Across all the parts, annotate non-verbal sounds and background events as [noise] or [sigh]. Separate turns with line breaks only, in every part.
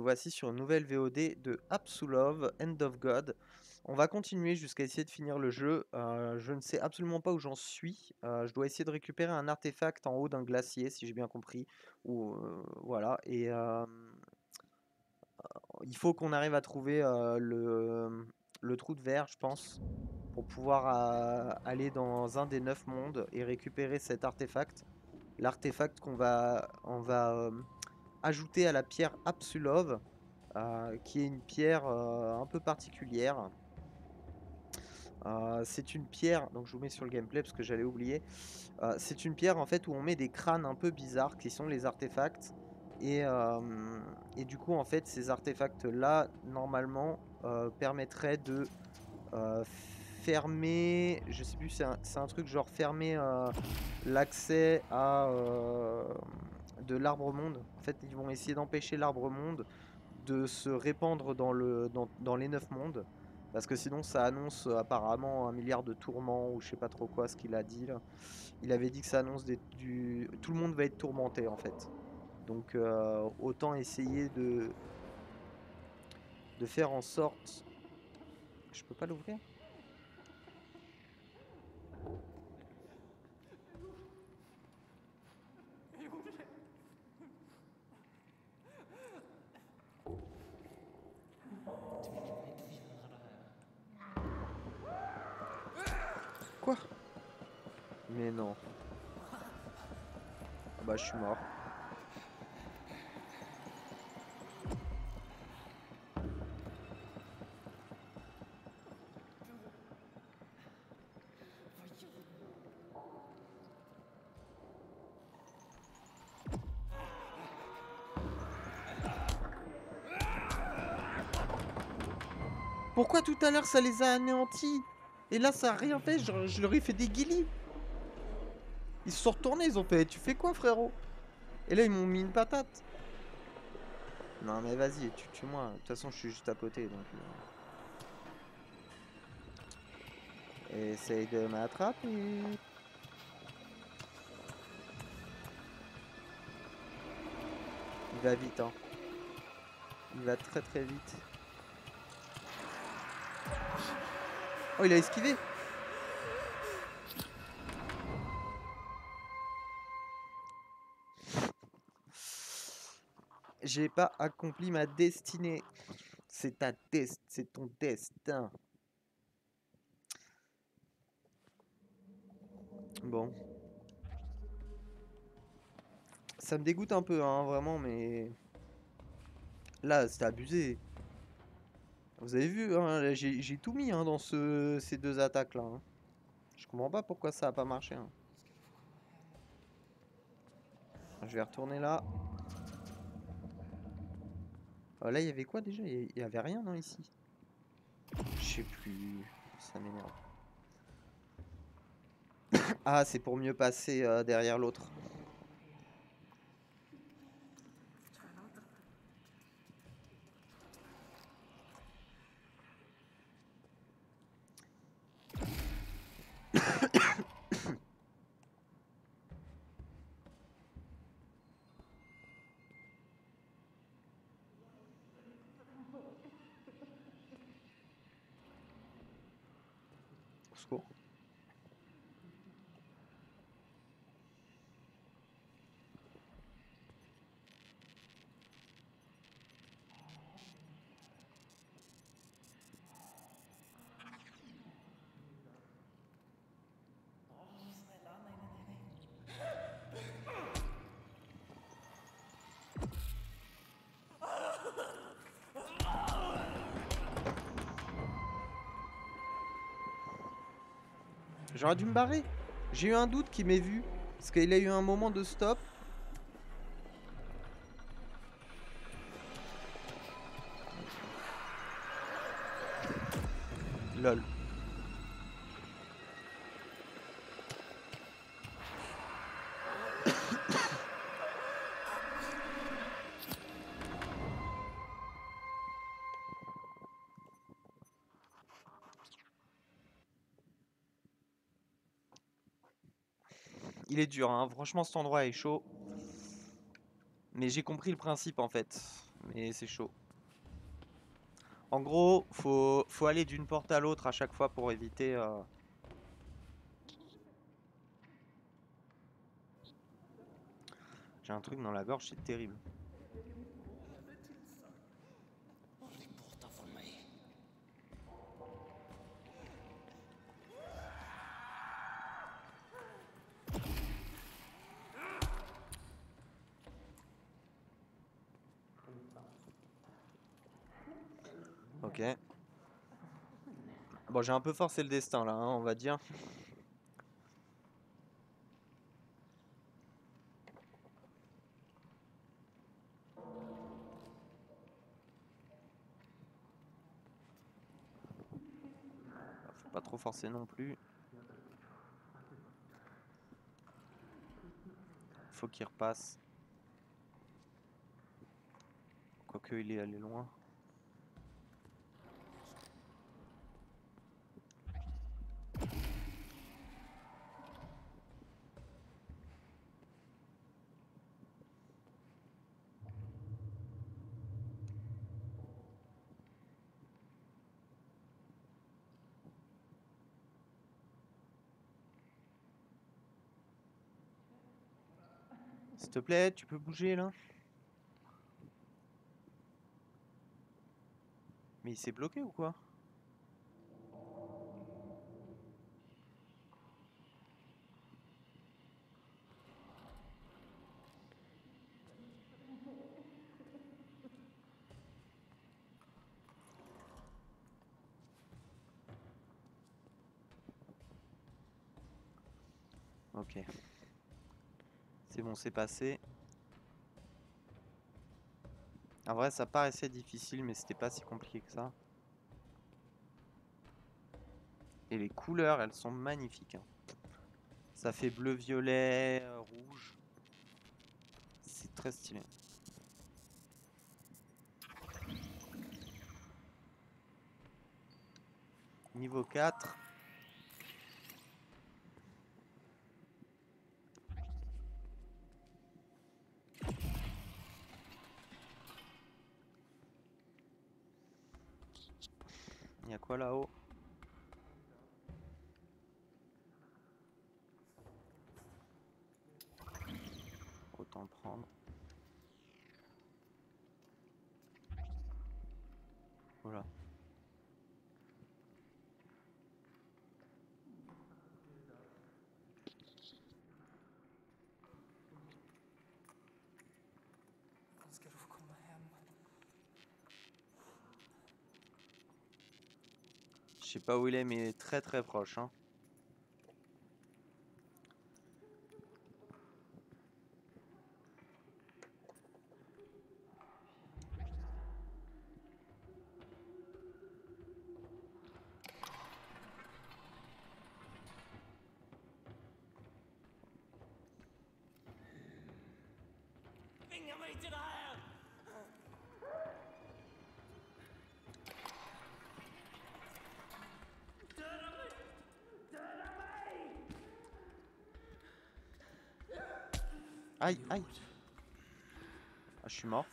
voici sur une nouvelle VOD de Absolove, End of God. On va continuer jusqu'à essayer de finir le jeu. Euh, je ne sais absolument pas où j'en suis. Euh, je dois essayer de récupérer un artefact en haut d'un glacier, si j'ai bien compris. Euh, voilà. Et il faut qu'on arrive à trouver le, le trou de verre, je pense, pour pouvoir aller dans un des neuf mondes et récupérer cet artefact. L'artefact qu'on va, on va ajouter à la pierre Absolove, qui est une pierre un peu particulière. Euh, c'est une pierre, donc je vous mets sur le gameplay parce que j'allais oublier. Euh, c'est une pierre en fait où on met des crânes un peu bizarres qui sont les artefacts. Et, euh, et du coup en fait ces artefacts là normalement permettraient de fermer, je sais plus, c'est un, un, truc genre fermer l'accès à de l'arbre monde. En fait ils vont essayer d'empêcher l'arbre monde de se répandre dans, le, dans, les neuf mondes. Parce que sinon ça annonce euh, apparemment un milliard de tourments ou je sais pas trop quoi ce qu'il a dit là. Il avait dit que ça annonce des, du... Tout le monde va être tourmenté en fait. Donc euh, autant essayer de... de faire en sorte... Je peux pas l'ouvrir? Mais non. Ah bah je suis mort. Pourquoi tout à l'heure ça les a anéantis? Et là ça a rien fait, je, je leur ai fait des guillis ils se sont retournés, ils ont fait Tu fais quoi, frérot? Et là, ils m'ont mis une patate. Non, mais vas-y, tu tue-moi. De toute façon, je suis juste à côté. Euh. Essaye de m'attraper. Il va vite, hein. Il va très très vite. Oh, il a esquivé J'ai pas accompli ma destinée. C'est ta test, c'est ton destin. Bon. Ça me dégoûte un peu, hein, vraiment, mais... Là, c'est abusé. Vous avez vu, hein, j'ai tout mis hein, dans ce, ces deux attaques-là. Hein. Je comprends pas pourquoi ça a pas marché. Hein. Je vais retourner là. Euh, là, il y avait quoi déjà? Il y avait rien, non, ici? Je sais plus. Ça m'énerve. [coughs] ah, c'est pour mieux passer euh, derrière l'autre. J'aurais dû me barrer. J'ai eu un doute qu'il m'ait vu. Parce qu'il a eu un moment de stop. Il est dur, hein. franchement cet endroit est chaud. Mais j'ai compris le principe en fait. Mais c'est chaud. En gros, faut, faut aller d'une porte à l'autre à chaque fois pour éviter... euh, J'ai un truc dans la gorge, c'est terrible. Ok. J'ai un peu forcé le destin là, hein, on va dire. Faut pas trop forcer non plus. Faut qu'il repasse. Quoique il est allé loin. Te plaît, tu peux bouger là Mais il s'est bloqué ou quoi? Ok. Bon, c'est passé. En vrai, ça paraissait difficile, mais c'était pas si compliqué que ça. Et les couleurs, elles sont magnifiques. hein. Ça fait bleu, violet, euh, rouge. C'est très stylé. Niveau 4. Il y a quoi là-haut Autant le prendre. Voilà.
Ska du få komma hem?
Je sais pas où il est, mais il est très très proche. Hein. Mort.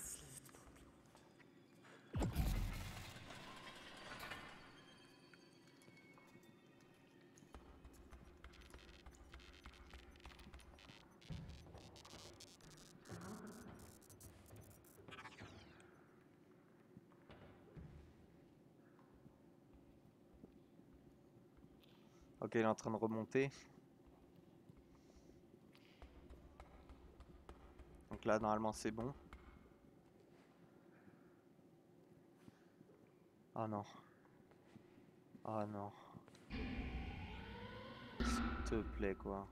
Ok, il est en train de remonter. Donc là, normalement, c'est bon. Ah non. Ah non. S'il te plaît, quoi.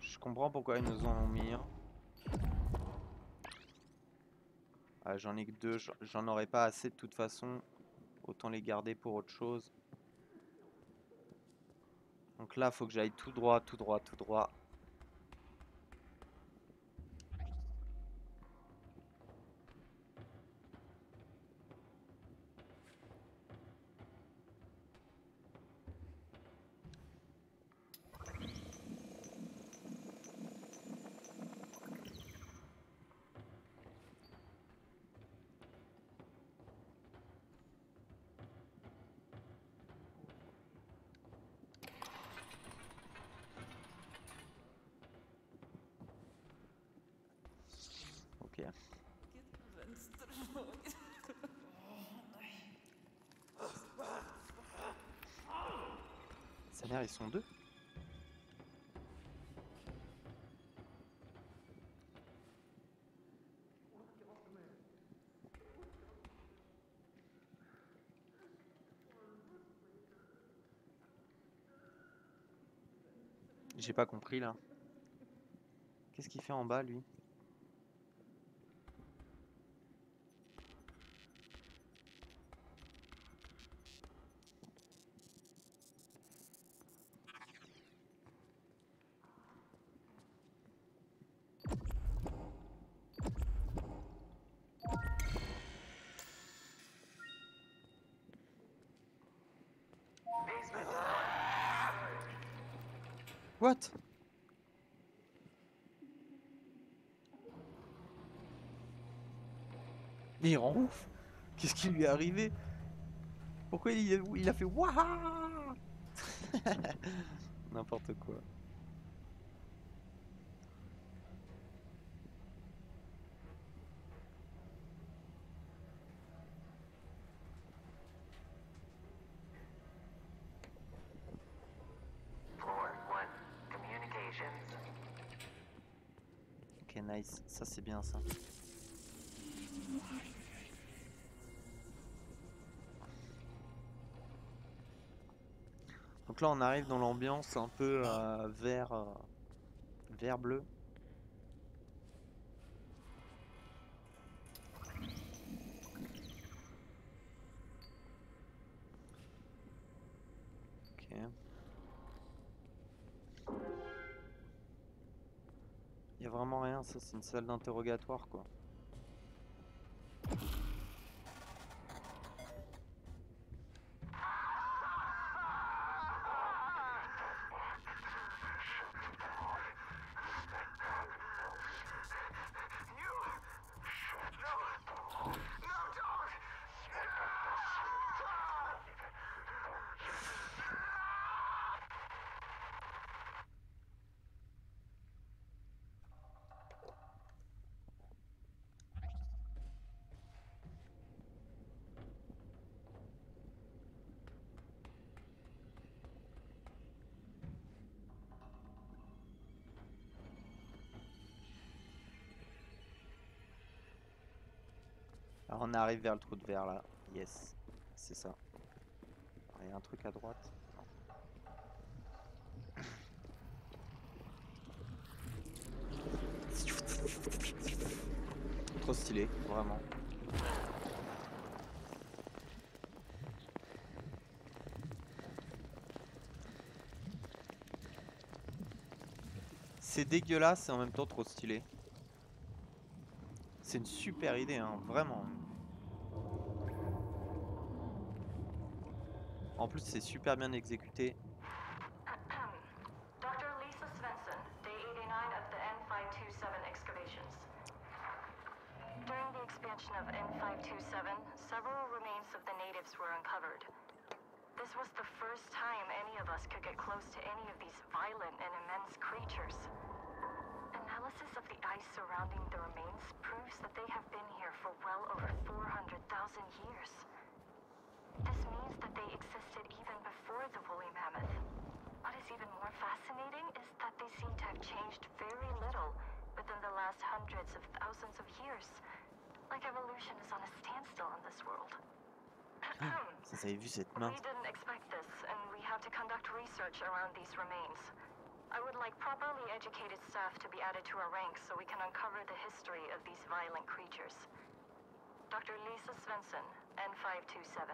Je comprends pourquoi ils nous en ont mis. Ah, j'en ai que deux, j'en- aurais pas assez de toute façon. Autant les garder pour autre chose. Donc là, faut que j'aille tout droit, tout droit, tout droit. Ils sont deux J'ai pas compris là. Qu'est-ce qu'il fait en bas lui? Il rend ouf Qu'est-ce qui lui est arrivé? Pourquoi il, a- il a fait Waouh [laughs] N'importe quoi.
Floor 1, communications.
Ok, nice. Ça, c'est bien ça. Là, on arrive dans l'ambiance un peu euh, vert, euh, vert bleu. Ok. Il y a vraiment rien, ça c'est une salle d'interrogatoire quoi. Arrive vers le trou de verre là. Yes, c'est ça. Il y a un truc à droite. Trop stylé, vraiment. C'est dégueulasse et en même temps trop stylé. C'est une super idée, hein, vraiment. En plus, c'est super bien exécuté.
Dr. Lisa Svensson, day 89 of the N527 excavations. During the expansion of N527, several remains of the natives were uncovered. This was the first time any of us could get close to any of these violent and immense creatures. Analysis of the ice surrounding the remains proves that they have been here for well over 400,000 years. This means that they existed even before the woolly mammoth. What is even more fascinating is that they seem to have changed very little within the last hundreds of thousands of years. Like evolution is on a standstill in this world.
Ça, vous avez vu cette main
We didn't expect this, and we have to conduct research around these remains. I would like properly educated staff to be added to our ranks so we can uncover the history of these violent creatures. Dr. Lisa Svensson, N527.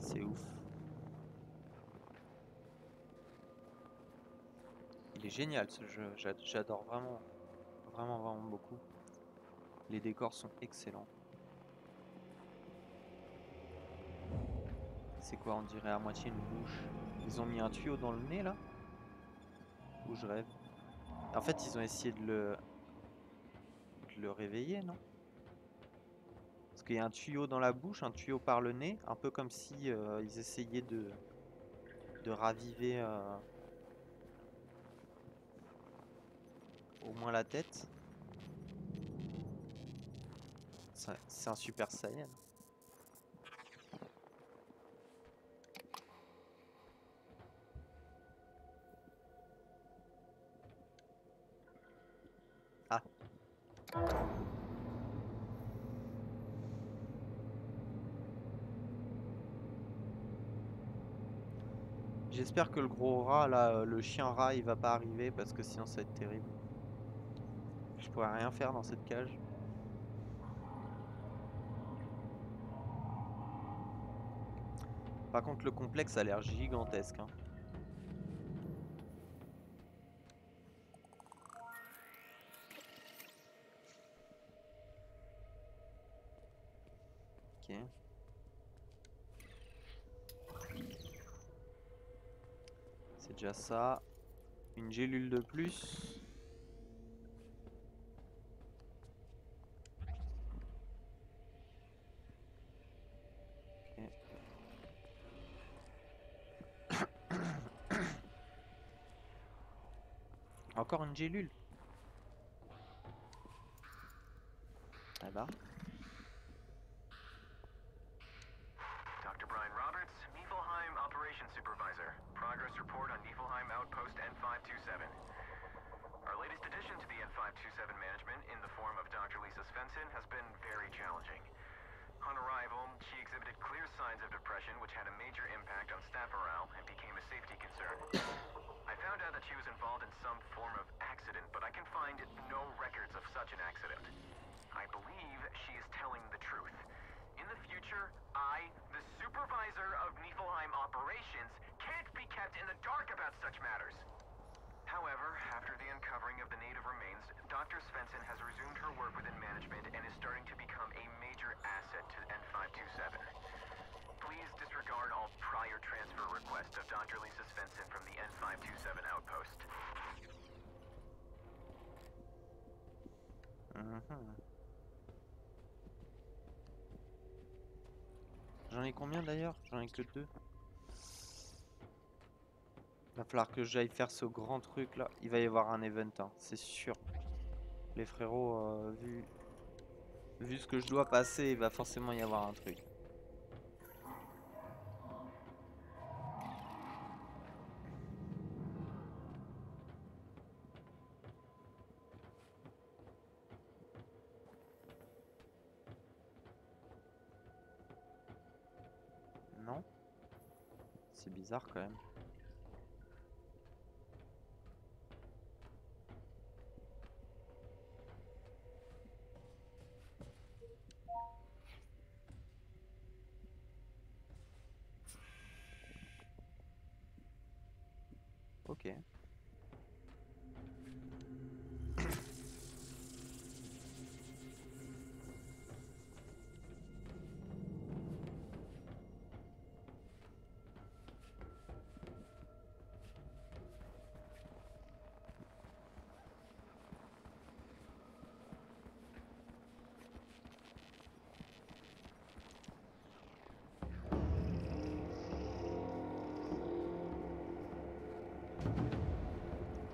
C'est ouf. Il est génial ce jeu, j'a- j'adore vraiment, vraiment, vraiment beaucoup. Les décors sont excellents. C'est quoi On dirait à moitié une bouche? Ils ont mis un tuyau dans le nez là? Je rêve En fait, ils ont essayé de le, réveiller, non? Parce qu'il y a un tuyau dans la bouche, un tuyau par le nez, un peu comme si euh, ils essayaient de, de raviver. euh, au moins la tête. C'est un super saiyan. J'espère que le gros rat là, euh, le chien rat, il va pas arriver parce que sinon ça va être terrible. Je pourrais rien faire dans cette cage. Par contre, le complexe a l'air gigantesque. hein. Déjà ça. Une gélule de plus. [coughs] Encore une gélule. Ah
found out that she was involved in some form of accident, but I can find no records of such an accident. I believe she is telling the truth. In the future, I, the supervisor of Niflheim operations, can't be kept in the dark about such matters. However, after the uncovering of the native remains, Dr. Svensson has resumed her work within management and is starting to become a major asset to N527. Please disregard all prior transfer requests of Dr. Lisa Svensson from the N527 outpost.
Mhm. J'en ai combien d'ailleurs? J'en ai que deux. Va falloir que j'aille faire ce grand truc là. Il va y avoir un event, hein, c'est sûr. Les frérots, euh, vu... vu ce que je dois passer, il va forcément y avoir un truc. Non C'est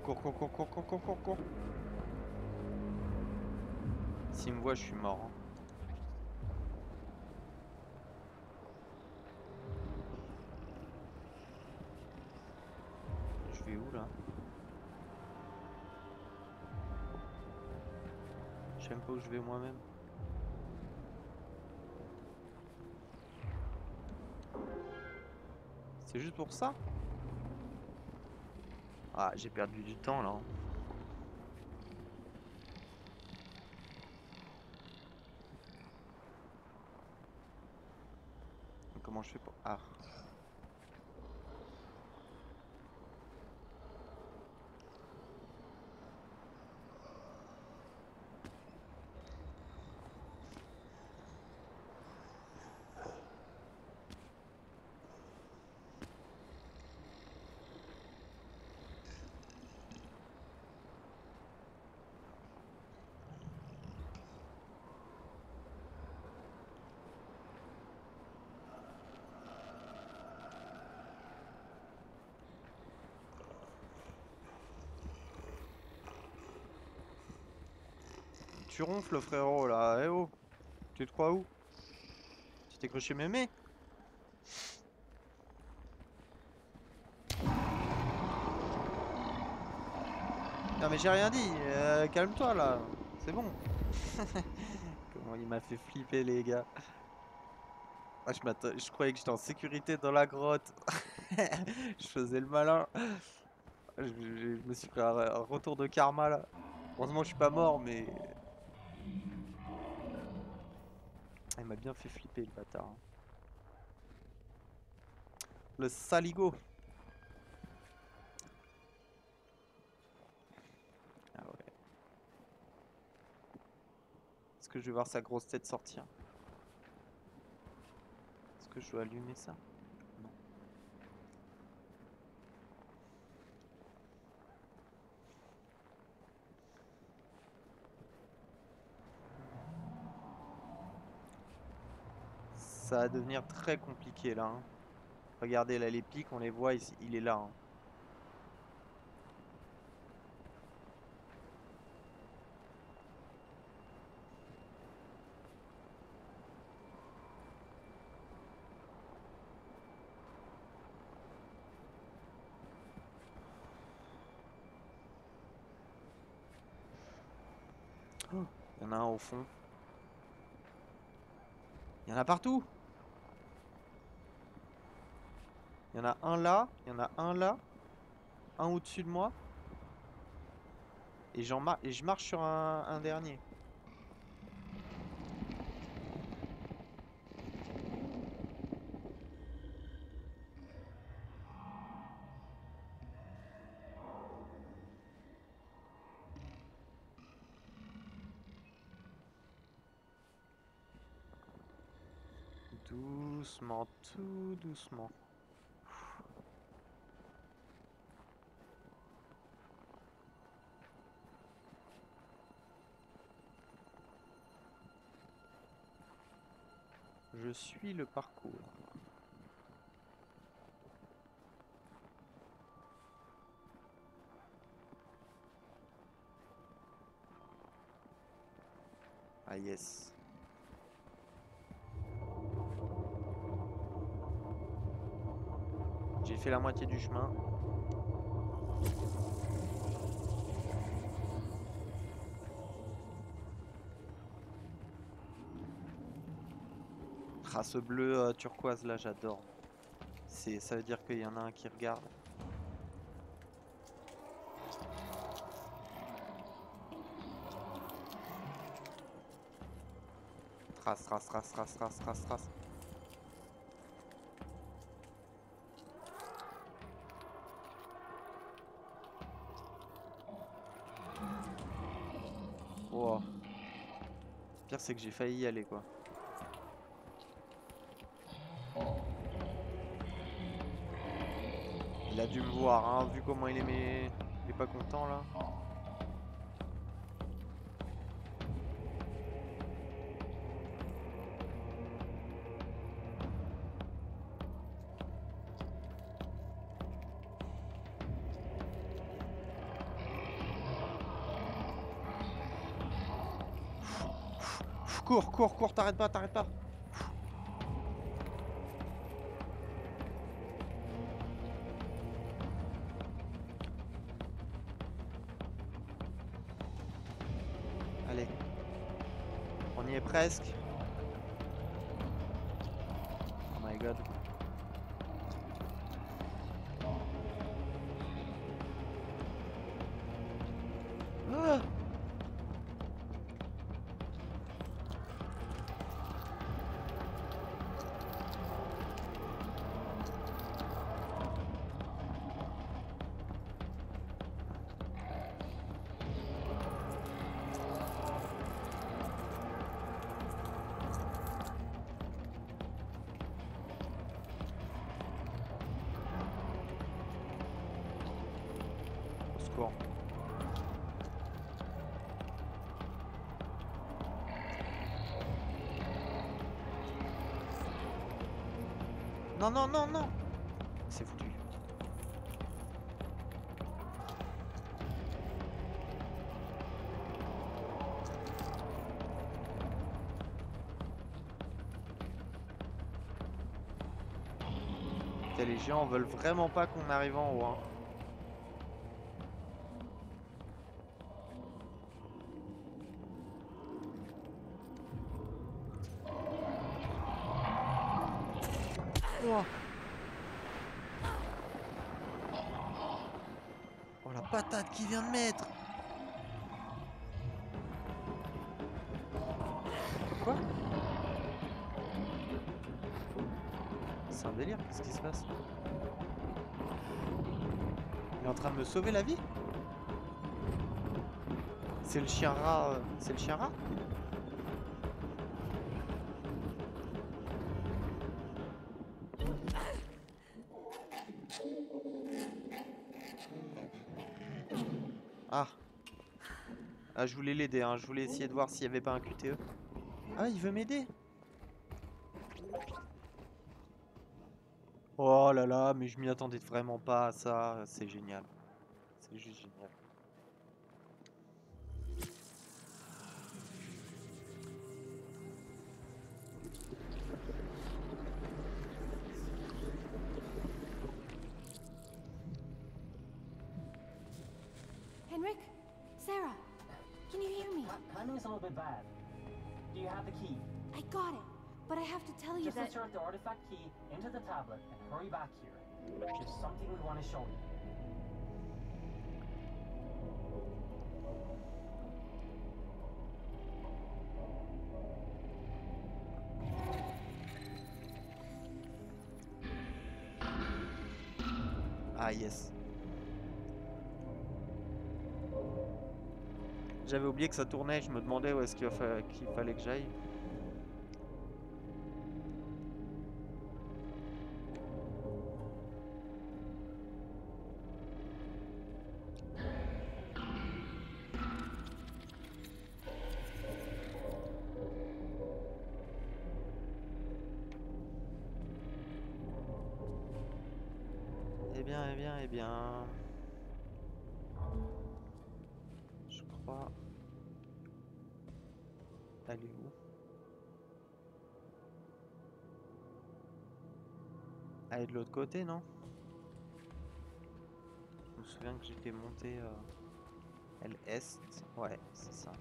Cours. S'il me voit, je suis mort. hein. Je vais où là? Je sais même pas où je vais moi-même. C'est juste pour ça? Ah, j'ai perdu du temps là. Comment je fais pour... Ah. Tu ronfles, frérot, là. Eh oh Tu te crois où? Tu t'es cru chez mémé? Non mais j'ai rien dit, euh, calme-toi là, c'est bon. [laughs] Comment il m'a fait flipper les gars. Ah, je, je croyais que j'étais en sécurité dans la grotte. [laughs] je faisais le malin. Je me suis pris un, un retour de karma là. Heureusement je suis pas mort mais... Ah, Il m'a bien fait flipper le bâtard. Le saligo. Ah. Est-ce que je vais voir sa grosse tête sortir? Est-ce que je dois allumer ça? Ça va devenir très compliqué là. hein. Regardez là les pics, on les voit ici, il est là. hein. Oh, Il y en a un au fond. Il y en a partout. Il y en a un là, il y en a un là, un au-dessus de moi. Et, je marche sur un dernier. Tout doucement. Je suis le parcours. Ah yes. La moitié du chemin. Trace bleue euh, turquoise là, j'adore. C'est, ça veut dire qu'il y en a un qui regarde. Trace, trace, trace, trace, trace, trace, trace. Wow. Le pire, c'est que j'ai failli y aller, quoi. Il a dû me voir, hein, vu comment il est, mais... il est pas content, là. Cours, cours, t'arrêtes pas, t'arrêtes pas. Allez. On y est presque. Oh my god. Non, non, non, non C'est foutu. Les géants veulent vraiment pas qu'on arrive en haut. Hein. La patate qui vient de mettre. Quoi? C'est un délire, qu'est-ce qui se passe? Il est en train de me sauver la vie? C'est le chien rat, euh, c'est le chien rat? Ah je voulais l'aider, hein. je voulais essayer de voir s'il n'y avait pas un QTE. Ah il veut m'aider Oh là là, mais je m'y attendais vraiment pas à ça, c'est génial. C'est juste génial.
Henrik? Sarah? Can you hear me?
Timing's a little bit bad. Do you have the key?
I got it. But I have to tell you
Just
that.
insert the artifact key into the tablet and hurry back here. There's something we want to show you.
Ah yes. J'avais oublié que ça tournait, je me demandais où est-ce qu'il fa- qu'il fallait que j'aille. L'autre côté, non? Je me souviens que j'étais monté. Euh... Elle est. Ouais, c'est ça.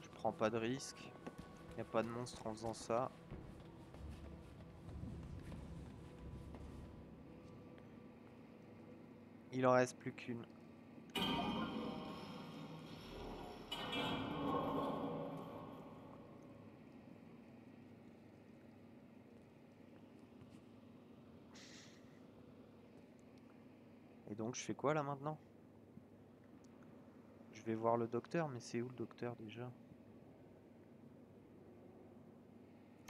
Je prends pas de risque. Y a pas de monstre en faisant ça. Il en reste plus qu'une. Je fais quoi là maintenant? Je vais voir le docteur, mais c'est où le docteur déjà?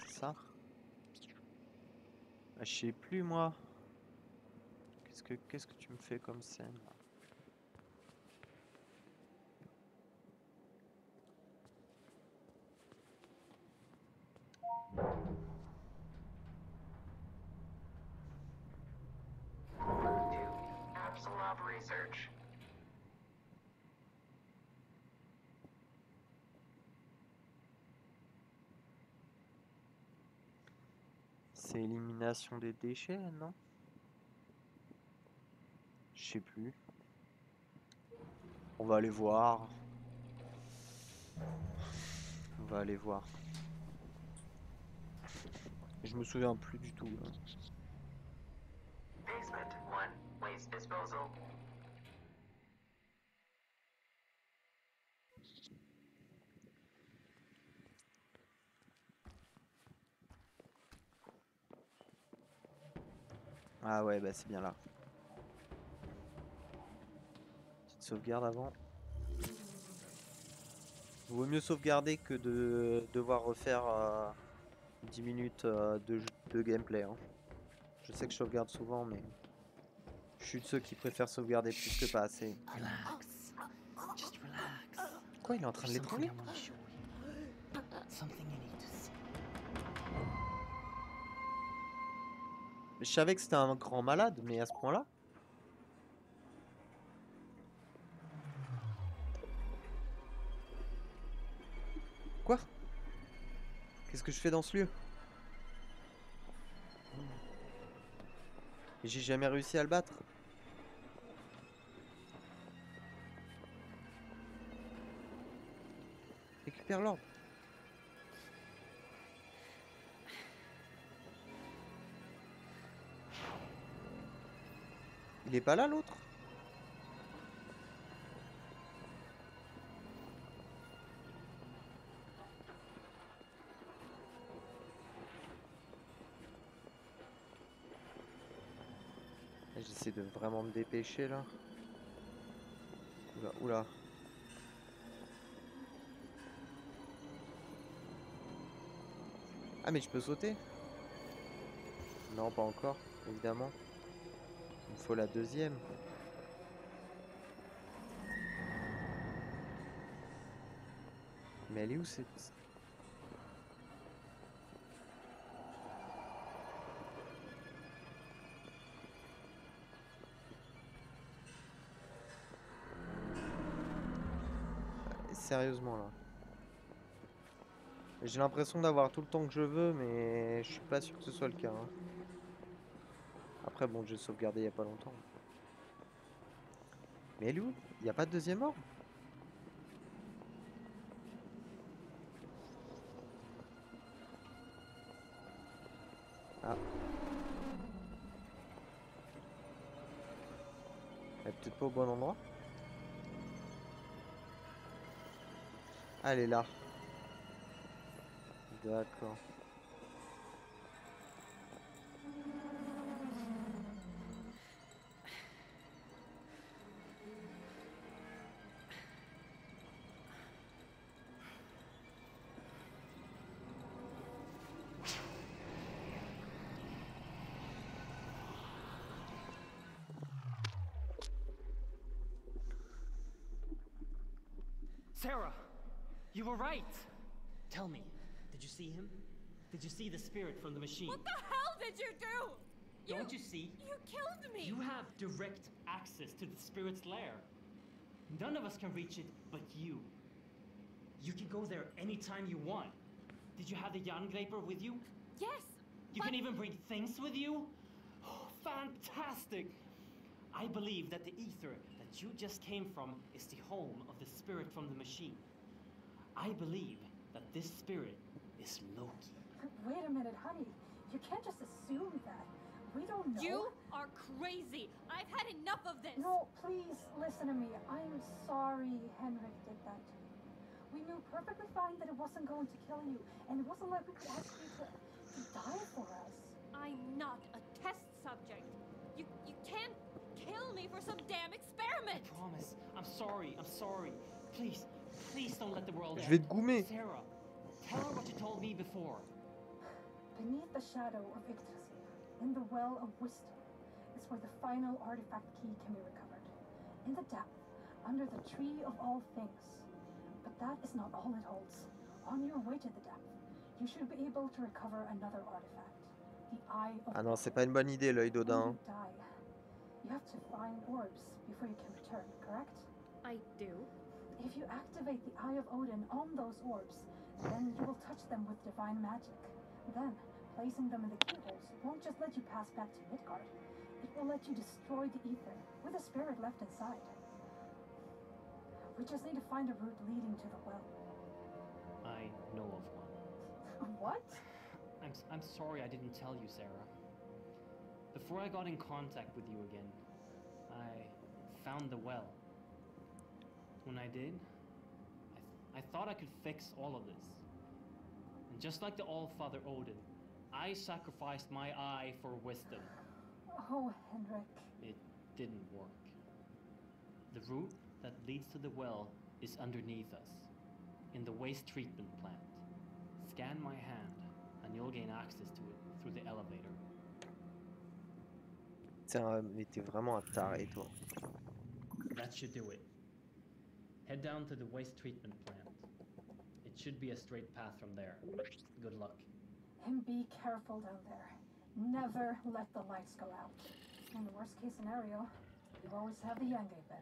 Ça? Bah, Je sais plus moi. Qu'est-ce que qu'est-ce que tu me fais comme scène là
To Absalom Research.
Élimination des déchets, non? Je sais plus. On va aller voir. On va aller voir. Je me souviens plus du tout. hein.
Basement 1. Waste disposal.
Ah ouais, bah c'est bien là. Petite sauvegarde avant. Vaut mieux sauvegarder que de devoir refaire euh, 10 minutes euh, de, de gameplay. hein. Je sais que je sauvegarde souvent, mais je suis de ceux qui préfèrent sauvegarder plus que pas assez.
Relax. Just relax.
Quoi, il est en train de l'étrangler Je savais que c'était un grand malade, mais à ce point-là Quoi? Qu'est-ce que je fais dans ce lieu? J'ai jamais réussi à le battre. Récupère l'orbe. Il est pas là l'autre? J'essaie de vraiment me dépêcher là. Oula, oula. Ah mais je peux sauter? Non pas encore, évidemment. Il me faut la deuxième. Mais elle est où cette... Sérieusement là. J'ai l'impression d'avoir tout le temps que je veux, mais je suis pas sûr que ce soit le cas. hein. Après, bon, j'ai sauvegardé il y a pas longtemps. Mais elle est où? Il n'y a pas de deuxième orbe Ah. Elle est peut-être pas au bon endroit? Ah, elle est là. D'accord.
Sarah, you were right. Tell me, did you see him? Did you see the spirit from the machine?
What the hell did you do?
You, Don't you see?
You killed me.
You have direct access to the spirit's lair. None of us can reach it but you. You can go there anytime you want. Did you have the Jangreper with you?
Yes.
You
but
can even bring things with you? Oh, fantastic! I believe that the ether that you just came from is the home of the spirit from the machine. I believe that this spirit is Loki.
Wait a minute, honey. You can't just assume that. We don't know.
you are crazy. I've had enough of this.
No, please listen to me. I'm sorry Henrik did that to you. We knew perfectly fine that it wasn't going to kill you, and it wasn't like we could ask you to, to die for us.
I'm not a test subject. Me for some damn
I
experiment.
promise. I'm sorry. I'm sorry. Please, please don't let the world
Je vais
end.
te goumer.
Sarah, tell her what you told me before.
Beneath the shadow of Yggdrasil, in the Well of Wisdom, is where the final artifact key can be recovered. In the depth, under the Tree of All Things. But that is not all it holds. On your way to the depth, you should be able to recover another artifact. The Eye of
Ah non, c'est pas une bonne idée l'œil
When
d'Odin.
you die, you have to find orbs before you can return, correct?
I do.
If you activate the Eye of Odin on those orbs, then you will touch them with divine magic. Then, placing them in the keyholes won't just let you pass back to Midgard. It will let you destroy the ether with the spirit left inside. We just need to find a route leading to the well.
I know of one. [laughs]
What?
I'm, s- I'm sorry I didn't tell you, Sarah. Before I got in contact with you again, I found the well. When I did, I, th- I thought I could fix all of this. And just like the All Father Odin, I sacrificed my eye for wisdom.
Oh, Henrik.
It didn't work. The route that leads to the well is underneath us, in the waste treatment plant. Scan my hand, and you'll gain access to it through the elevator.
Tiens, mais t'es vraiment un taré, toi.
That should do it. Head down to the waste treatment plant. It should be a straight path from there. Good luck.
And be careful down there. Never let the lights go out. In the worst case scenario, you always have the Yangape.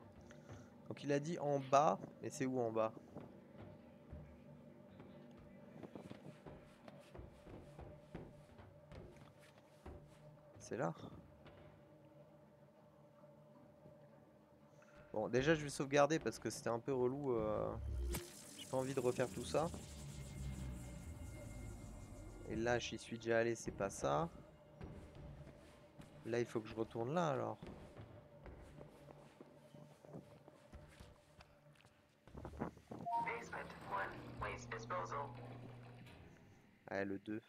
Donc il a dit en bas, mais c'est où en bas? C'est là Bon, déjà, je vais sauvegarder parce que c'était un peu relou. euh, J'ai pas envie de refaire tout ça. Et là, j'y suis déjà allé, c'est pas ça. Là, il faut que je retourne là alors.
Basement 1, waste disposal.
Ah, le 2.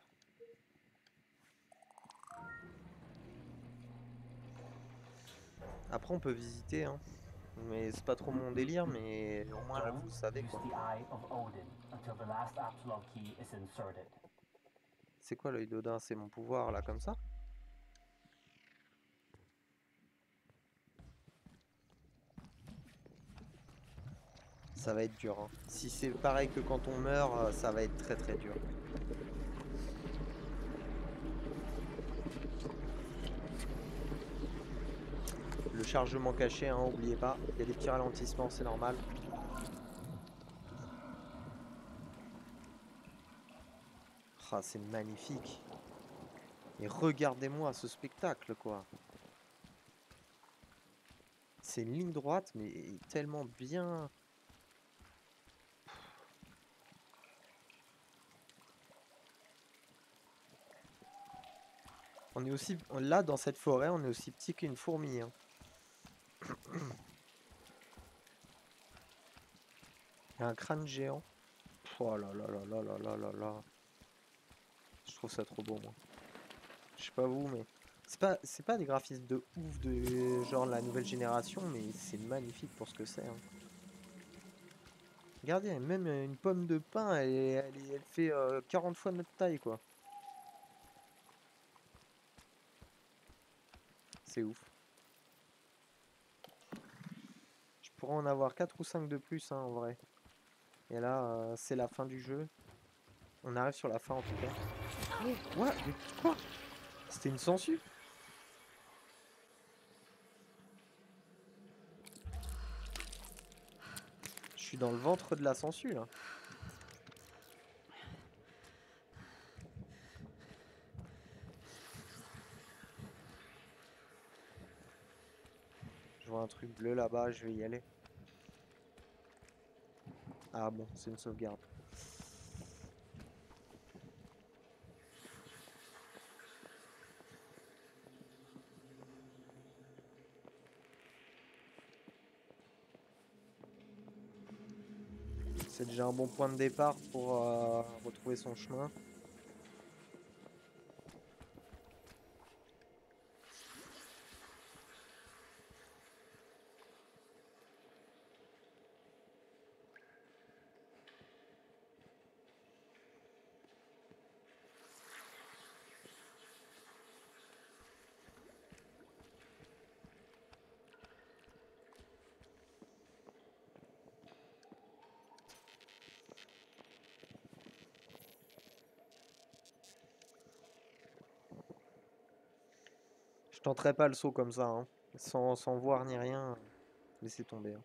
Après, on peut visiter, hein. Mais c'est pas trop mon délire, mais au moins là, vous savez quoi. C'est quoi l'œil d'Odin? C'est mon pouvoir là, comme ça? Ça va être dur. hein. Si c'est pareil que quand on meurt, euh, ça va être très très dur. Le chargement caché, hein, oubliez pas. Il y a des petits ralentissements, c'est normal. Ah, c'est magnifique. Et regardez-moi ce spectacle, quoi. C'est une ligne droite, mais tellement bien. On est aussi là dans cette forêt, on est aussi petit qu'une fourmi. hein. Il y a un crâne géant. Oh là là là là là là là là. Je trouve ça trop beau moi. Je sais pas vous mais c'est pas pas des graphismes de ouf de genre la nouvelle génération mais c'est magnifique pour ce que c'est. hein. Regardez, même euh, une pomme de pain, elle, fait euh, 40 fois notre taille quoi. C'est ouf. Je pourrais en avoir 4 ou 5 de plus hein, en vrai. Et là, euh, c'est la fin du jeu. On arrive sur la fin en tout cas. Oh, Mais quoi? C'était une sangsue? Je suis dans le ventre de la sangsue là. Un truc bleu là-bas, je vais y aller. Ah bon, c'est une sauvegarde. C'est déjà un bon point de départ pour euh, retrouver son chemin. Tenterai pas le saut comme ça, hein. sans, voir ni rien. Laissez tomber. hein.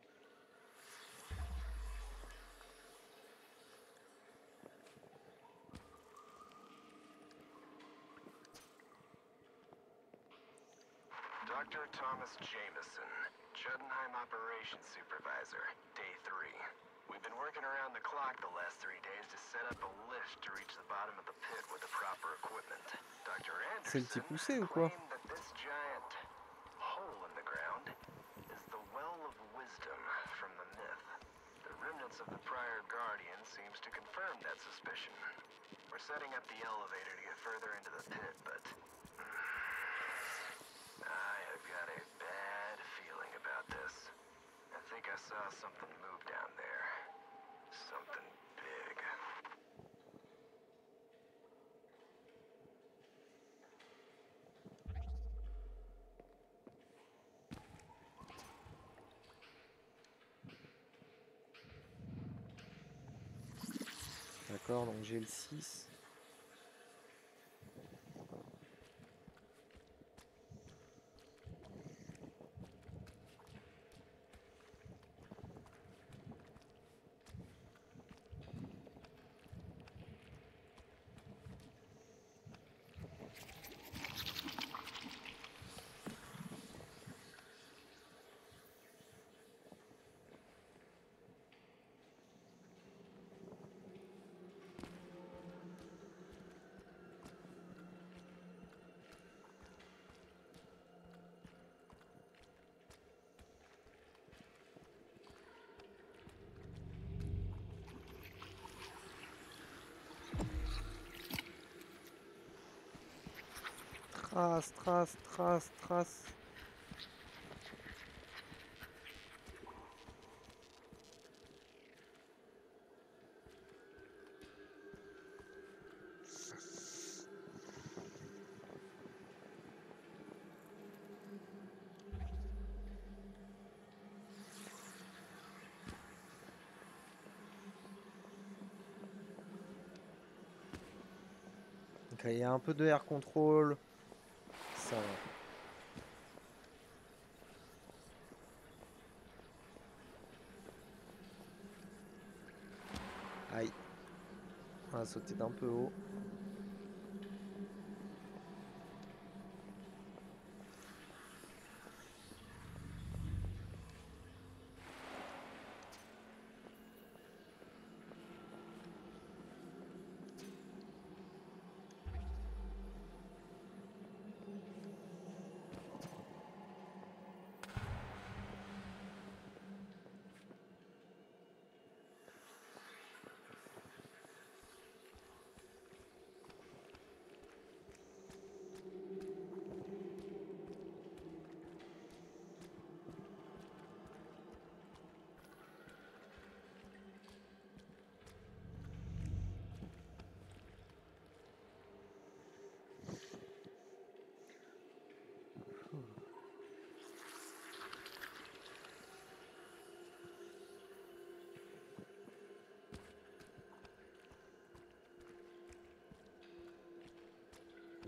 Dr. Thomas Jameson, Judenheim Operations Supervisor, Day 3. We've been working around the clock the last three days to set up a lift to reach the bottom of the pit with the proper equipment. Dr.
C'est le petit
Anderson
poussé ou quoi
claimed that this giant hole in the ground is the well of wisdom from the myth. The remnants of the prior guardian seems to confirm that suspicion. We're setting up the elevator to get further into the pit, but [sighs] I have got a bad feeling about this. I think I saw something move down there. Something big.
D'accord, donc j'ai le 6. Trace, trace, trace, trace. Il y a un peu de air control. Ça va. Aïe. Sauté d'un peu haut.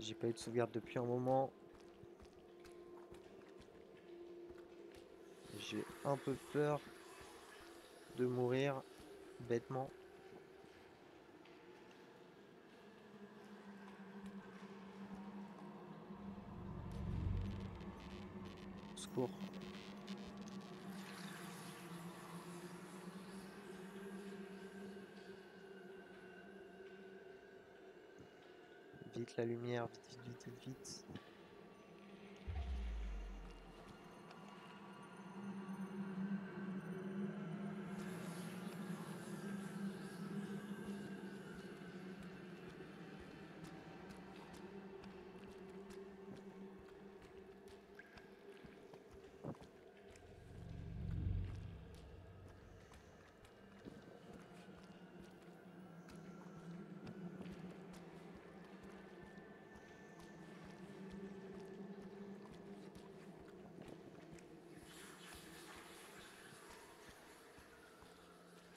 J'ai pas eu de sauvegarde depuis un moment. J'ai un peu peur de mourir bêtement. Secours. Vite la lumière, vite, vite, vite, vite.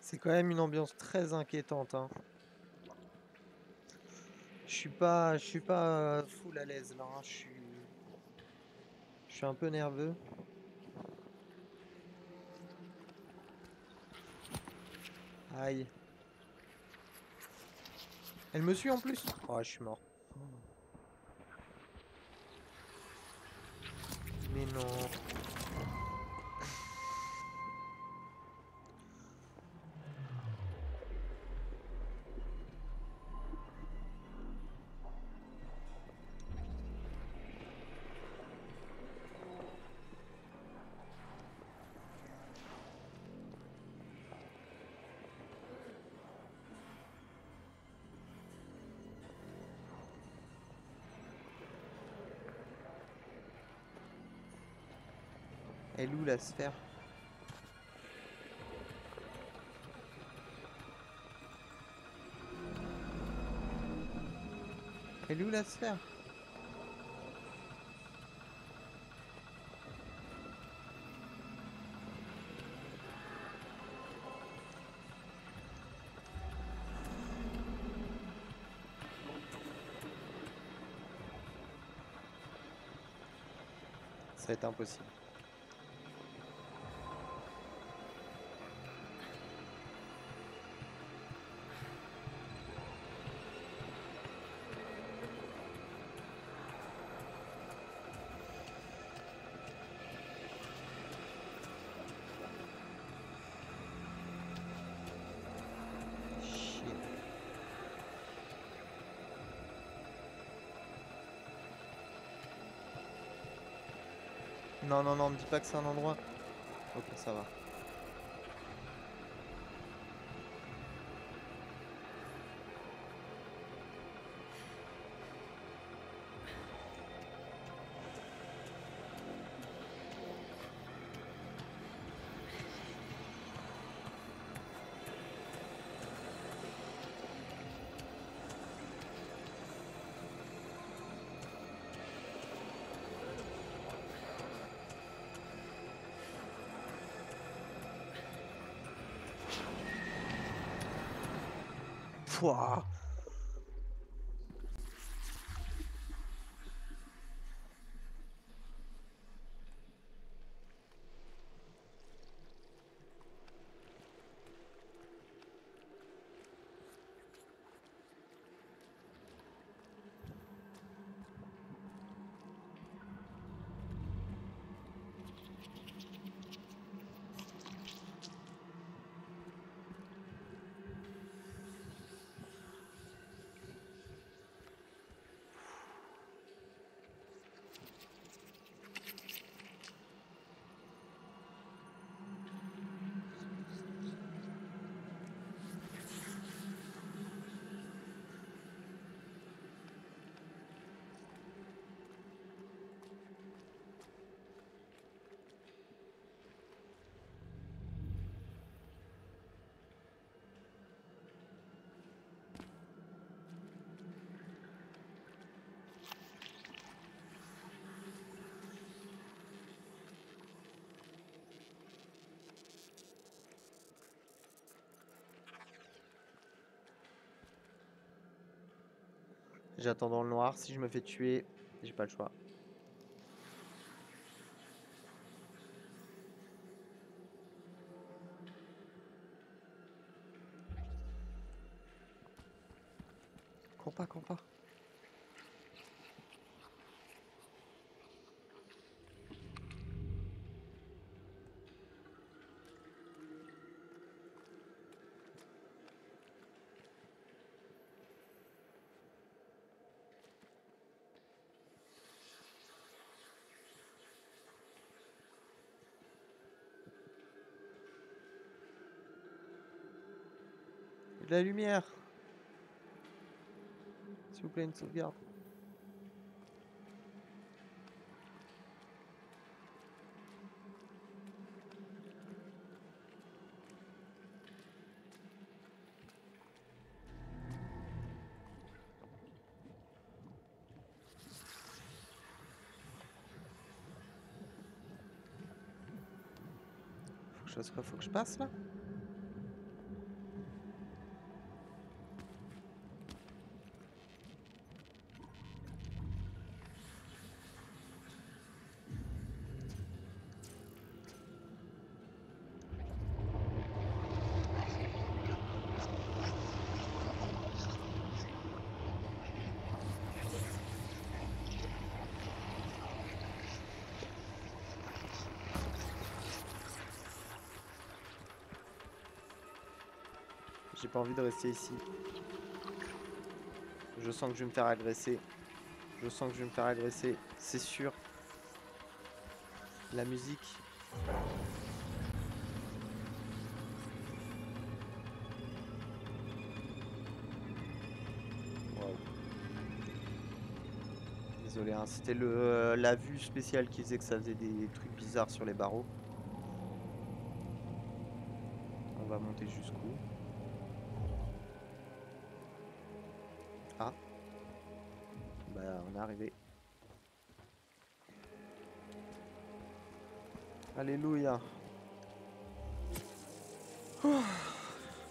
C'est quand même une ambiance très inquiétante. hein. Je suis pas, je suis pas euh, full à l'aise là. hein. Je suis, je suis un peu nerveux. Aïe. Elle me suit en plus? Oh, je suis mort. Mais non. Elle où la sphère? Elle est où la sphère? Ça va être impossible. Non, non, non, me dis pas que c'est un endroit. Ok, ça va. 错啊。J'attends dans le noir. Si je me fais tuer, j'ai pas le choix. Cours pas, cours pas. De la lumière. S'il vous plaît, une sauvegarde. Faut que je passe là J'ai pas envie de rester ici. Je sens que je vais me faire agresser. Je sens que je vais me faire agresser, c'est sûr. La musique. Désolé, hein, c'était euh, la vue spéciale qui faisait que ça faisait des trucs bizarres sur les barreaux. Alléluia.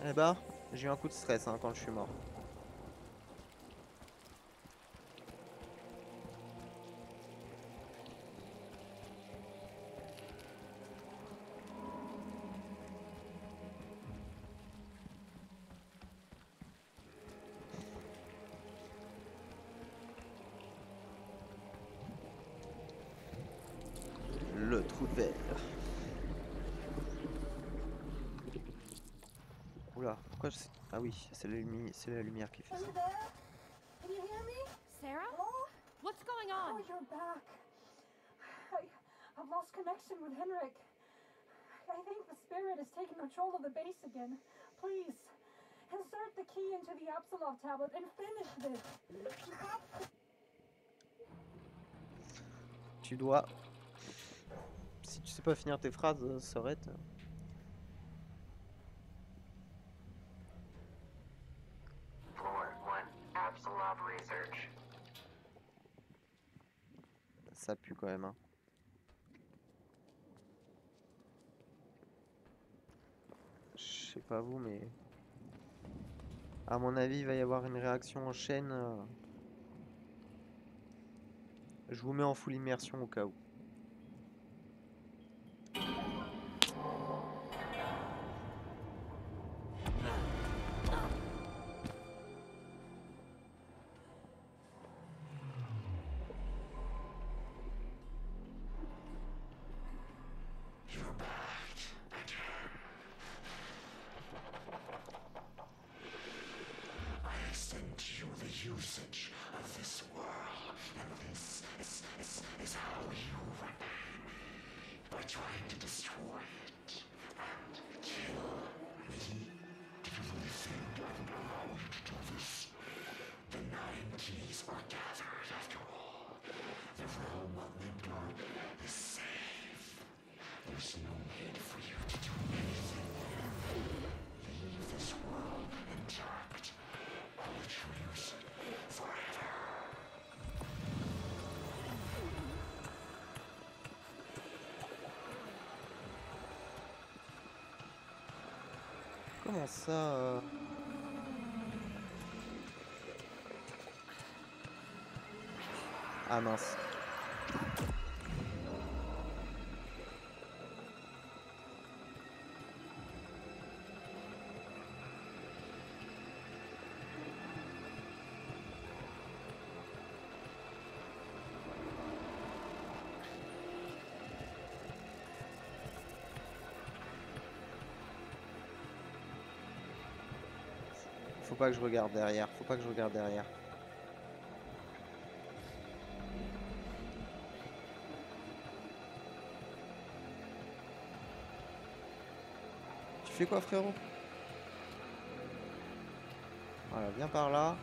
Eh bah, j'ai eu un coup de stress hein, quand je suis mort. C'est la, lumi- c'est la lumière qui fait ça.
Are you there? Can you hear me?
Sarah?
Hello?
What's going
Oh,
on?
you're back. I, I've lost connection with Henrik. I think the spirit is taking control of the base again. Please, insert the key into the Absalov tablet and finish this. You have
Tu dois... Si tu sais pas finir tes phrases, euh, s'arrête.
Floor 1, Absalov Research.
Ça pue quand même. Hein. Je sais pas vous, mais...
À mon avis, il va y avoir une réaction en chaîne. euh. Je vous mets en full immersion au cas où. Ça euh Ah mince. Faut pas que je regarde derrière, faut pas que je regarde derrière. Tu fais quoi frérot? Voilà, viens par là.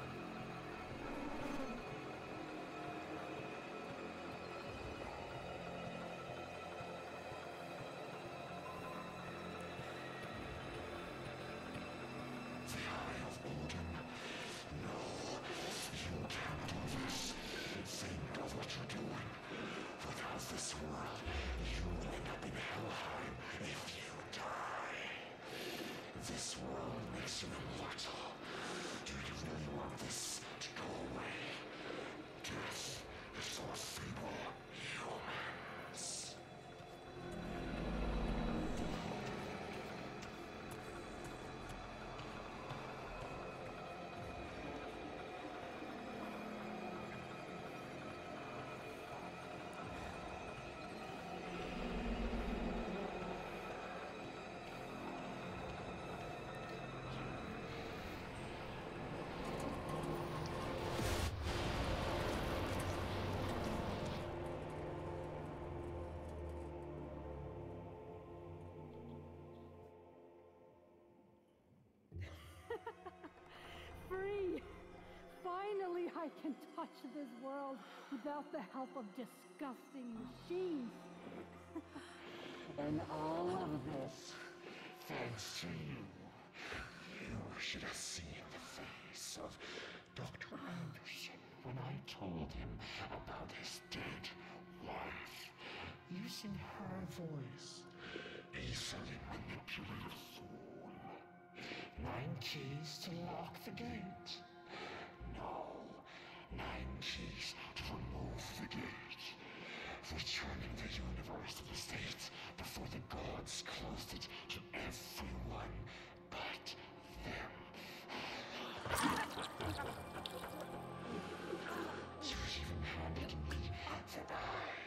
I can touch this world without the help of disgusting machines. [laughs]
And all of this, thanks to you. You should have seen the face of Dr. Anderson when I told him about his dead wife. Using her voice, easily manipulate a soul. Nine keys to lock the gate. To remove the gate. Returning the universe to the state before the gods closed it to everyone but them. [laughs] You even handed me the eye,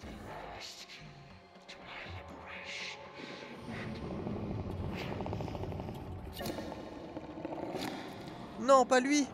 the last key to my liberation.
Non, pas lui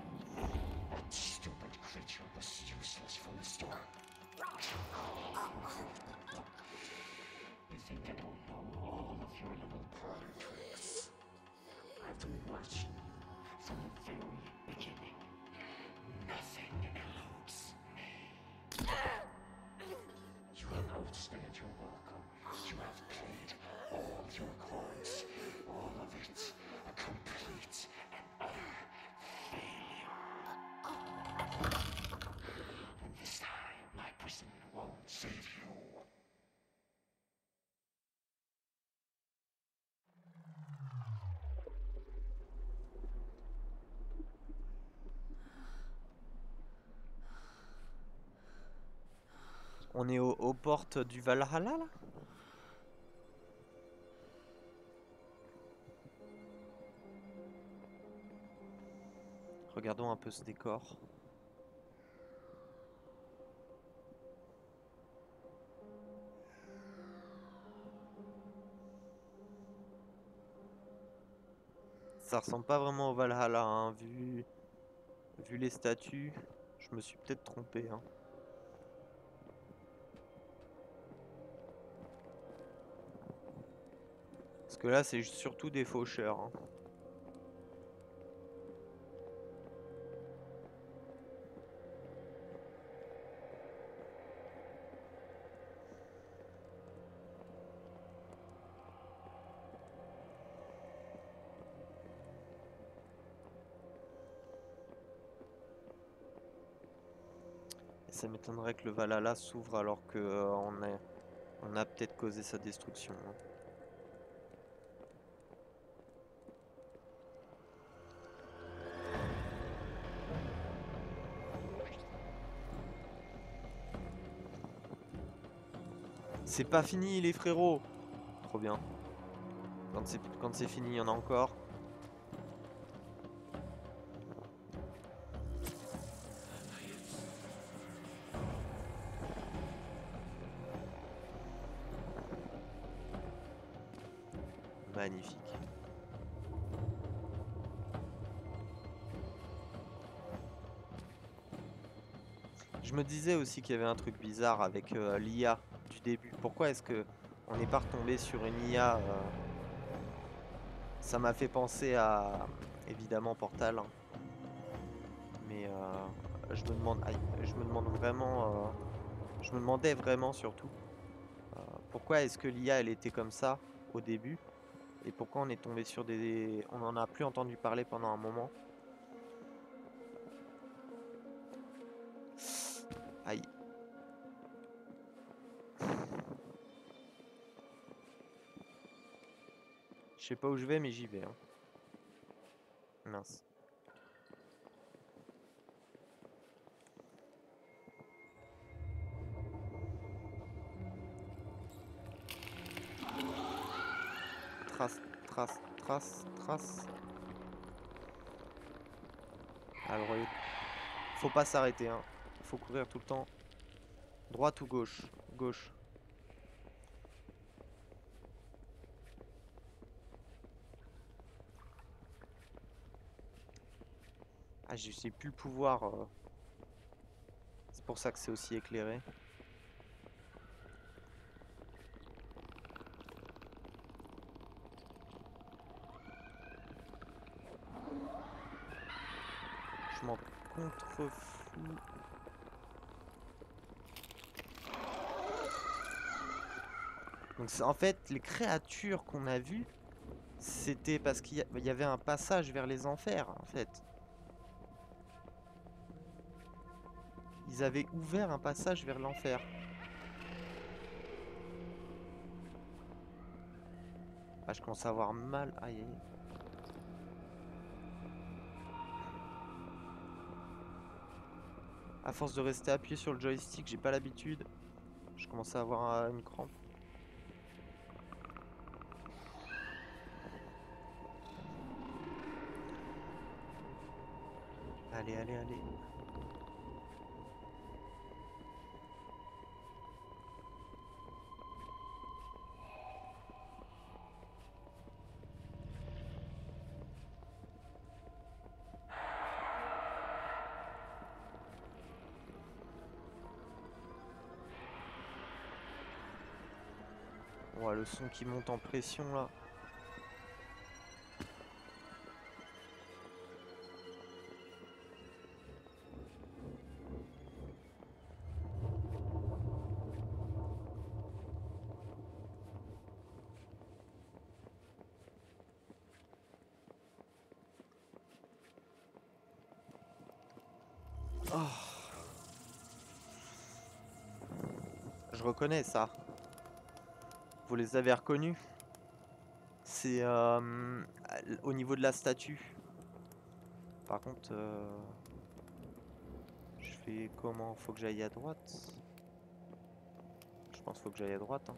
On est au- aux portes du Valhalla là? Regardons un peu ce décor. Ça ressemble pas vraiment au Valhalla, hein, vu, vu les statues. Je me suis peut-être trompé. Hein. Que là, c'est surtout des faucheurs. hein. Ça m'étonnerait que le Valhalla s'ouvre alors que euh, on a, on a peut-être causé sa destruction. hein. C'est pas fini les frérots Trop bien. Quand c'est fini, il y en a encore. Magnifique. Je me disais aussi qu'il y avait un truc bizarre avec euh, l'IA. Pourquoi est-ce que on n'est pas retombé sur une IA euh, Ça m'a fait penser à évidemment Portal. hein. Mais euh, je me demande, je me demande vraiment, euh, je me demandais vraiment surtout pourquoi est-ce que l'IA elle était comme ça au début et pourquoi on est tombé sur des, on en a plus entendu parler pendant un moment. Aïe. Sais pas où je vais, mais j'y vais. hein. Mince. Trace, trace, trace, trace. Alors, euh, faut pas s'arrêter, hein. Faut courir tout le temps. Droite ou gauche? Gauche. Sais plus pouvoir. euh. C'est pour ça que c'est aussi éclairé. Je m'en contrefous. Donc en fait, les créatures qu'on a vues, c'était parce qu'il y avait un passage vers les enfers, en fait. Ils ouvert un passage vers l'enfer. Ah, je commence à avoir mal. Aïe, aïe. À force de rester appuyé sur le joystick, j'ai pas l'habitude. Je commence à avoir une crampe. Le son qui monte en pression là. Oh. Je reconnais ça. Vous les avez reconnus C'est euh, au niveau de la statue. Par contre, euh, je fais comment? Faut que j'aille à droite je pense faut que j'aille à droite. hein.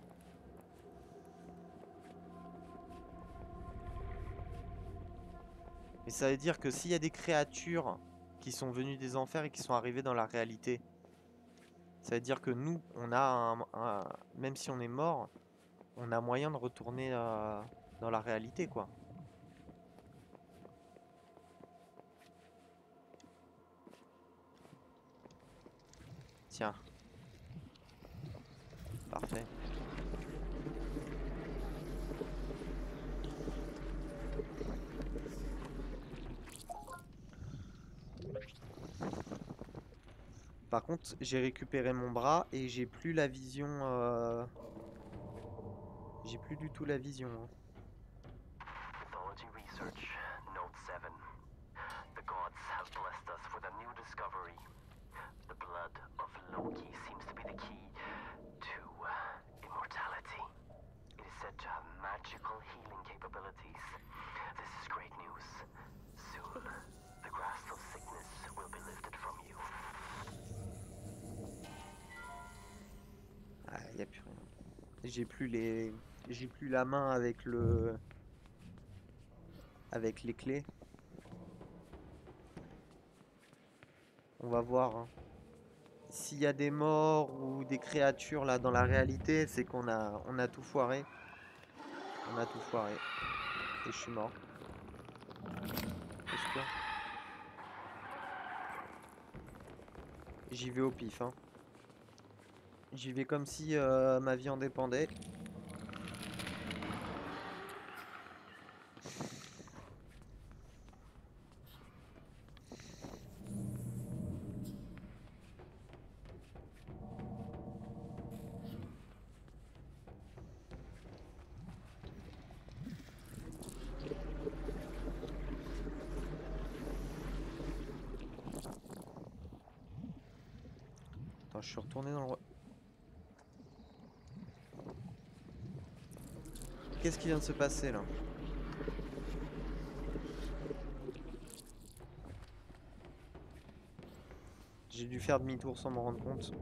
Mais ça veut dire que s'il y a des créatures qui sont venues des enfers et qui sont arrivées dans la réalité, ça veut dire que nous, on a un- même si on est mort, on a moyen de retourner euh, dans la réalité, quoi. Tiens. Parfait. Par contre, j'ai récupéré mon bras et j'ai plus la vision. euh, J'ai plus du tout la vision. hein.
Research, Note 7. The gods have blessed us with a new discovery. The blood of Loki seems to be the key to uh, immortality. It is said to have magical healing capabilities. This is great news. Soon, the grasp of sickness will be lifted from you.
Ah, y a plus rien. J'ai plus les. J'ai plus la main avec le. Avec les clés. On va voir. hein. S'il y a des morts ou des créatures là dans la réalité, c'est qu'on a, on a tout foiré. On a tout foiré. Et je suis mort. J'y vais au pif. Hein. J'y vais comme si euh, ma vie en dépendait. Je suis retourné dans le... Qu'est-ce qui vient de se passer là? J'ai dû faire demi-tour sans m'en rendre compte.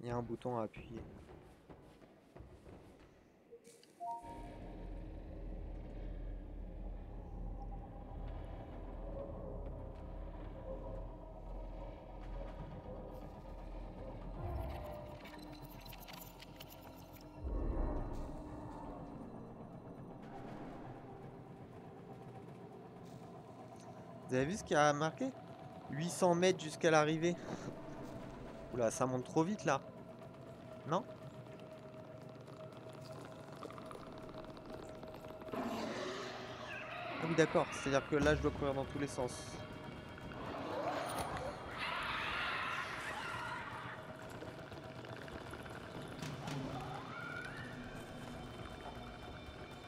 Il y a un bouton à appuyer. Vous avez vu ce qu'il y a marqué? 800 mètres jusqu'à l'arrivée. Oula, ça monte trop vite là. Non? Ah oui d'accord, c'est-à-dire que là je dois courir dans tous les sens.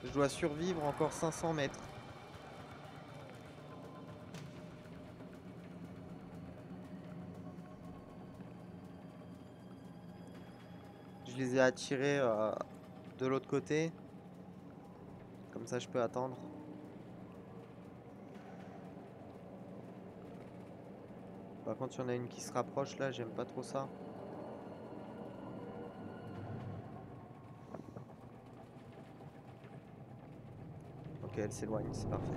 Je dois survivre encore 500 mètres. Je les ai attirés euh, de l'autre côté. Comme ça je peux attendre. Par contre, il y en a une qui se rapproche là, j'aime pas trop ça. Ok, elle s'éloigne, c'est parfait.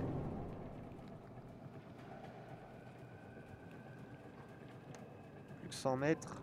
Plus que 100 mètres.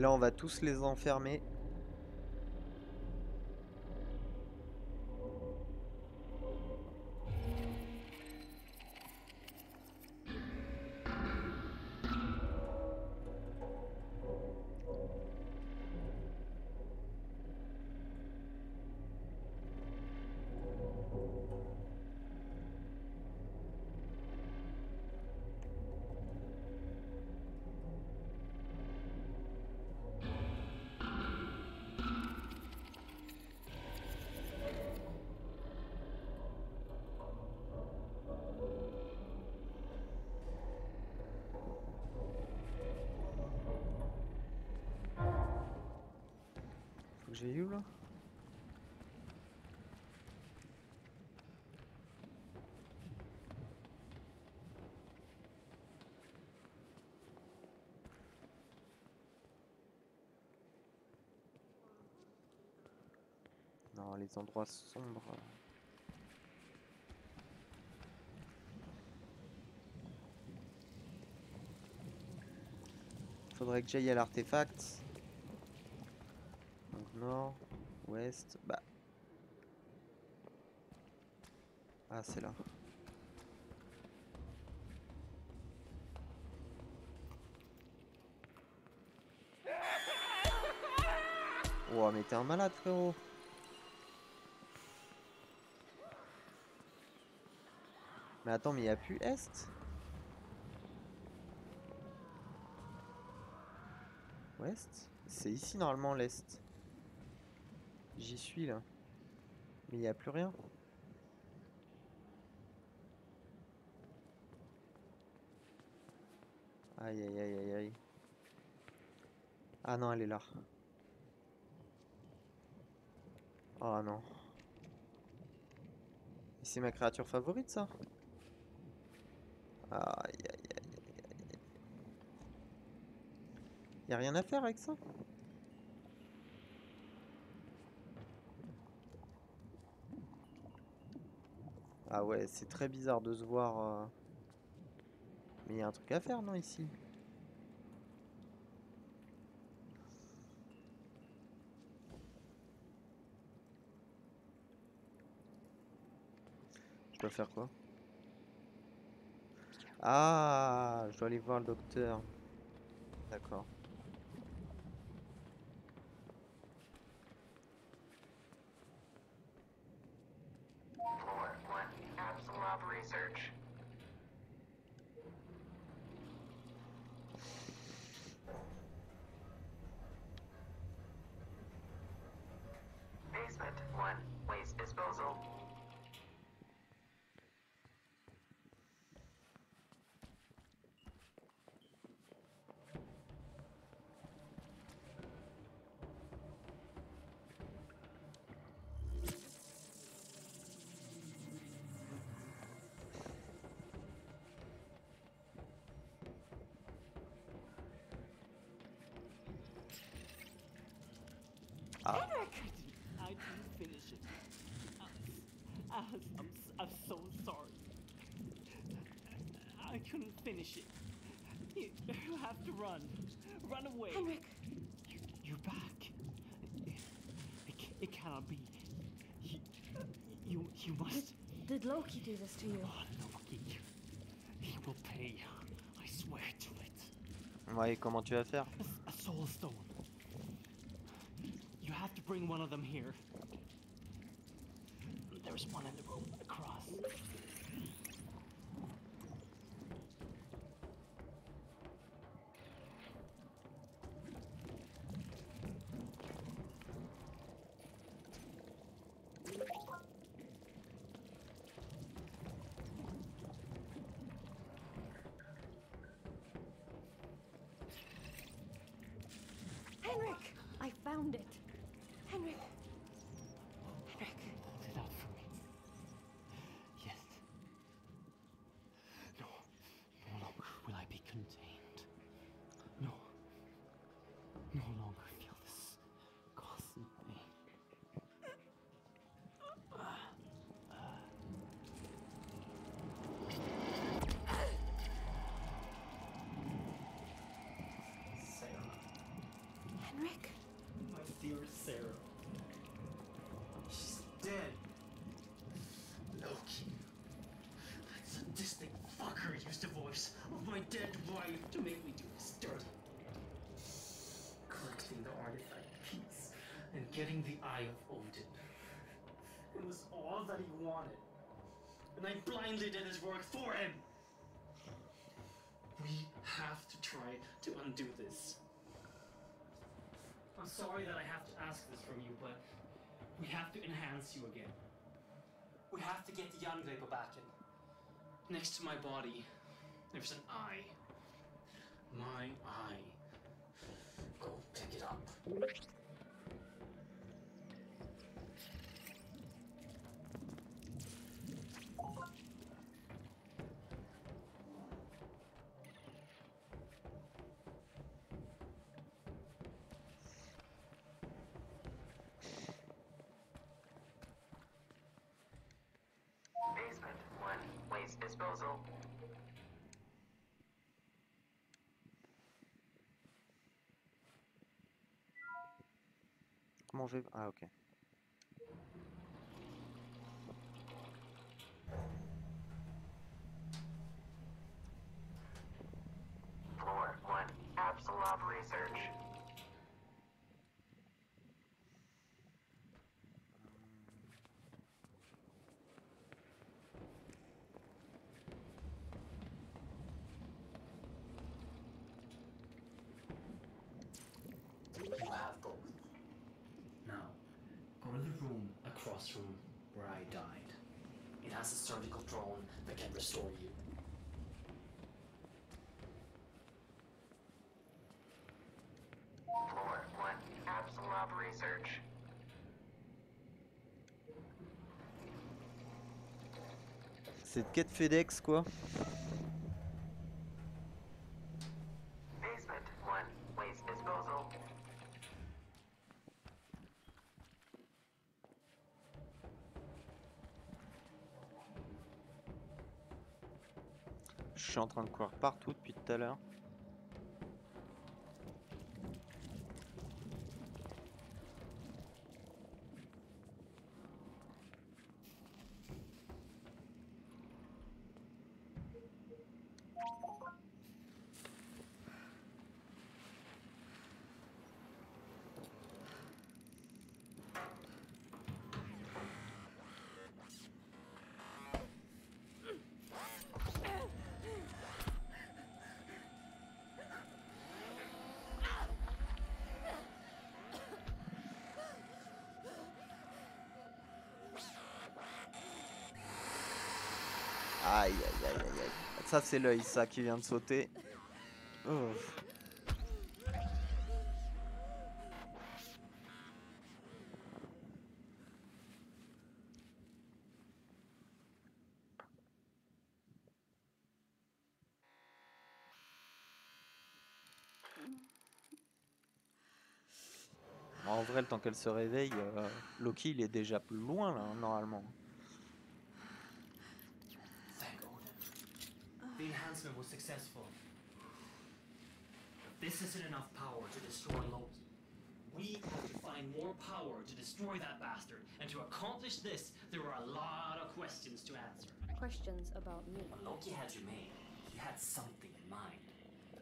Et là, on va tous les enfermer. Les endroits sombres. Faudrait que j'aille à l'artefact. Donc nord, ouest, bah. Ah, c'est là. Ouah, mais t'es un malade, frérot. Mais attends, mais il a plus Est? Ouest? C'est ici normalement l'Est. J'y suis là. Mais il n'y a plus rien. Aïe aïe aïe aïe aïe. Ah non, elle est là. Oh non. C'est ma créature favorite ça? Aïe aïe aïe aïe aïe. Y a rien à faire avec ça? Ah ouais, c'est très bizarre de se voir. euh. Mais y a un truc à faire, non, ici? Je dois faire quoi? Ah, je dois aller voir le docteur. D'accord. Ah,
I didn't finish it. I, I'm, I'm, s- I'm so sorry. I couldn't finish it. You, you have to run. Run away.
Henrik,
You, you're back. It, it, it cannot be. You, you, you must.
did Loki do this to you?
Oh, Loki. He will pay. I swear to it.
ouais, comment tu vas faire
A, a soul stone. Bring one of them here.
Henrik?
My dear Sarah. She's dead.
Loki. That sadistic fucker used the voice of my dead wife to make me do this dirty. Collecting the artifact piece and getting the Eye of Odin. It was all that he wanted. And I blindly did his work for him. We have to try to undo this. I'm sorry that I have to ask this from you, but we have to enhance you again. We have to get the Jangrepa back in. Next to my body, there's an eye. My eye. Go pick it up.
Comment. Ah ok.
Floor 1. Absolov Research.
You have both. Now, go to the room where I died. It has a surgical drone that can restore you.
Floor 1. Absolov Research.
Cette quête FedEx quoi.
Basement 1. Waste disposal.
Je suis en train de courir partout depuis tout à l'heure. Ça c'est l'œil ça qui vient de sauter. En vrai, le temps qu'elle se réveille, euh, Loki il est déjà plus loin là, normalement.
Enhancement was successful. But this isn't enough power to destroy Loki. We have to find more power to destroy that bastard. And to accomplish this, there are a lot of questions to answer.
Questions about me.
When Loki had you made, he had something in mind.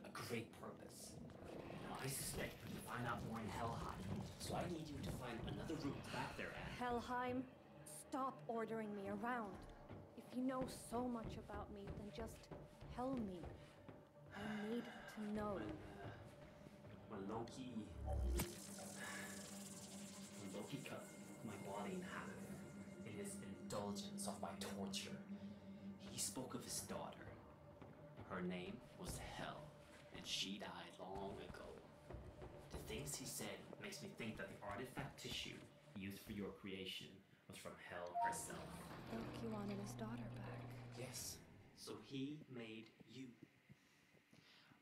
A great purpose. And
I suspect we can find out more in Helheim. So I need you to find another route back there at.
Helheim, stop ordering me around. If you know so much about me, then just tell me. I need to know.
When, uh, Loki. When Loki cut my body in half, in his indulgence of my torture, he spoke of his daughter. Her name was Hel, and she died long ago. The things he said makes me think that the artifact tissue used for your creation was from Hel herself.
Loki wanted his daughter back.
Yes. So he made you.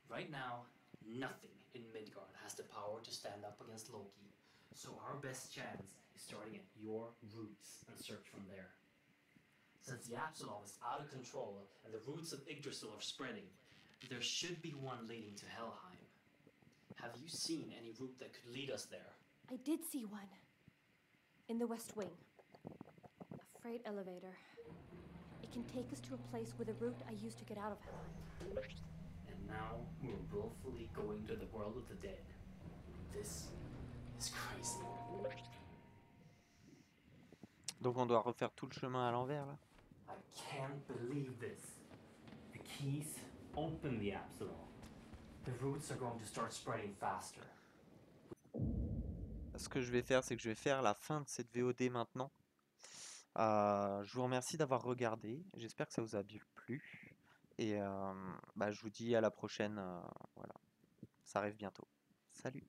Right now, nothing in Midgard has the power to stand up against Loki. So our best chance is starting at your roots and search from there. Since the Absalom is out of control and the roots of Yggdrasil are spreading, there should be one leading to Helheim. Have you seen any route that could lead us there?
I did see one. In the West Wing. A freight elevator. It can take us to a place with a route I used to get out of Helheim.
And now we're willfully going to the world of the dead. This is crazy.
Donc on doit refaire tout le chemin à l'envers là.
I can't believe this. The keys open the Absalom. The roots are going to start spreading faster.
Ce que je vais faire, c'est que je vais faire la fin de cette VOD maintenant. Je vous remercie d'avoir regardé. J'espère que ça vous a bien plu. Et bah, je vous dis à la prochaine. voilà. Ça arrive bientôt. Salut